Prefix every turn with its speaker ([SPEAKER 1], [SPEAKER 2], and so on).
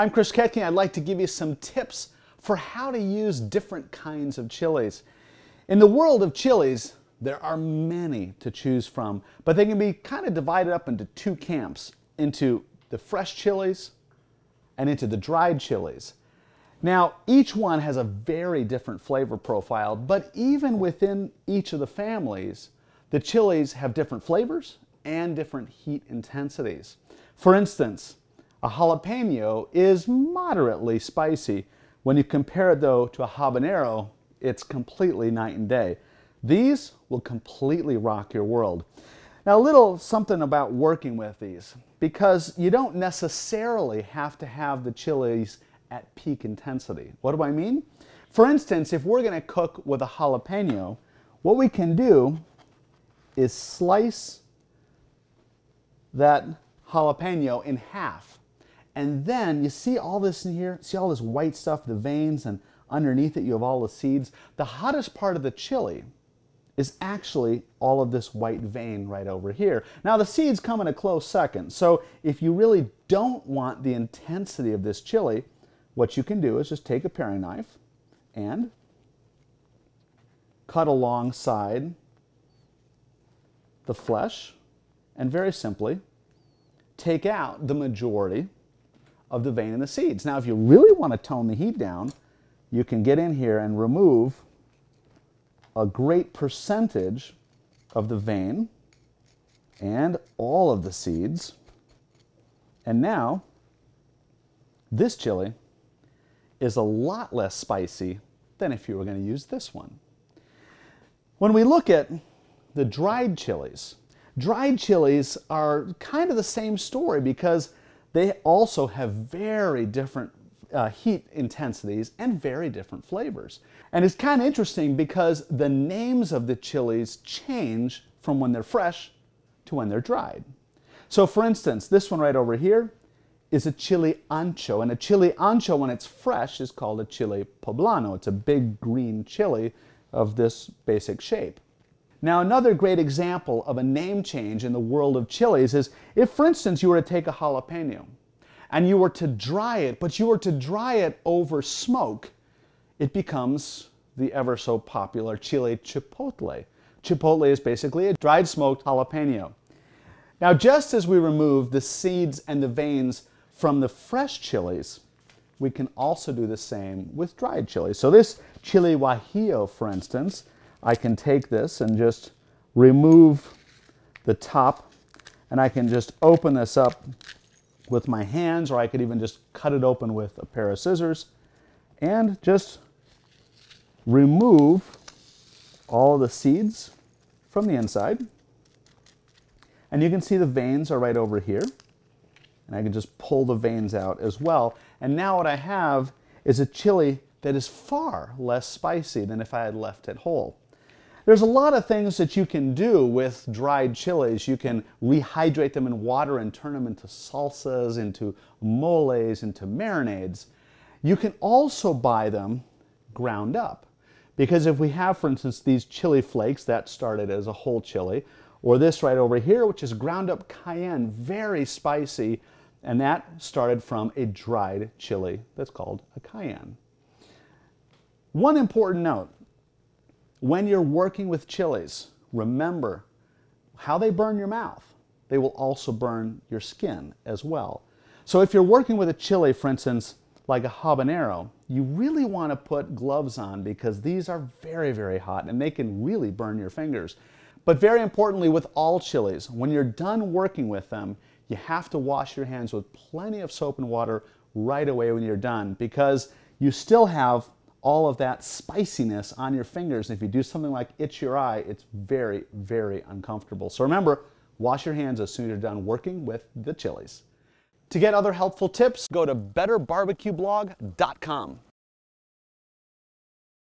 [SPEAKER 1] I'm Chris Koetke. I'd like to give you some tips for how to use different kinds of chilies. In the world of chilies, there are many to choose from, but they can be kind of divided up into two camps, into the fresh chilies and into the dried chilies. Now, each one has a very different flavor profile, but even within each of the families, the chilies have different flavors and different heat intensities. For instance, a jalapeno is moderately spicy. When you compare it though to a habanero, it's completely night and day. These will completely rock your world. Now a little something about working with these because you don't necessarily have to have the chilies at peak intensity. What do I mean? For instance, if we're going to cook with a jalapeno, what we can do is slice that jalapeno in half. And then you see all this in here, see all this white stuff, the veins, and underneath it you have all the seeds. The hottest part of the chili is actually all of this white vein right over here. Now the seeds come in a close second, so if you really don't want the intensity of this chili, what you can do is just take a paring knife and cut alongside the flesh and very simply take out the majority of the vein and the seeds. Now if you really want to tone the heat down, you can get in here and remove a great percentage of the vein and all of the seeds. And now, this chili is a lot less spicy than if you were going to use this one. When we look at the dried chilies, dried chilies are kind of the same story because they also have very different uh, heat intensities and very different flavors. And it's kind of interesting because the names of the chilies change from when they're fresh to when they're dried. So for instance, this one right over here is a chili ancho. And a chili ancho, when it's fresh, is called a chili poblano. It's a big green chili of this basic shape. Now, another great example of a name change in the world of chilies is if, for instance, you were to take a jalapeno and you were to dry it, but you were to dry it over smoke, it becomes the ever so popular chile chipotle. Chipotle is basically a dried smoked jalapeno. Now, just as we remove the seeds and the veins from the fresh chilies, we can also do the same with dried chilies. So this chili guajillo, for instance, I can take this and just remove the top and I can just open this up with my hands, or I could even just cut it open with a pair of scissors and just remove all the seeds from the inside. And you can see the veins are right over here. And I can just pull the veins out as well. And now what I have is a chili that is far less spicy than if I had left it whole. There's a lot of things that you can do with dried chilies. You can rehydrate them in water and turn them into salsas, into moles, into marinades. You can also buy them ground up. Because if we have, for instance, these chili flakes, that started as a whole chili, or this right over here, which is ground up cayenne, very spicy, and that started from a dried chili that's called a cayenne. One important note, when you're working with chilies, remember how they burn your mouth. They will also burn your skin as well. So if you're working with a chili, for instance, like a habanero, you really want to put gloves on because these are very, very hot and they can really burn your fingers. But very importantly, with all chilies, when you're done working with them, you have to wash your hands with plenty of soap and water right away when you're done because you still have all of that spiciness on your fingers. And if you do something like itch your eye, it's very, very uncomfortable. So remember, wash your hands as soon as you're done working with the chilies. To get other helpful tips, go to betterbarbecueblog.com.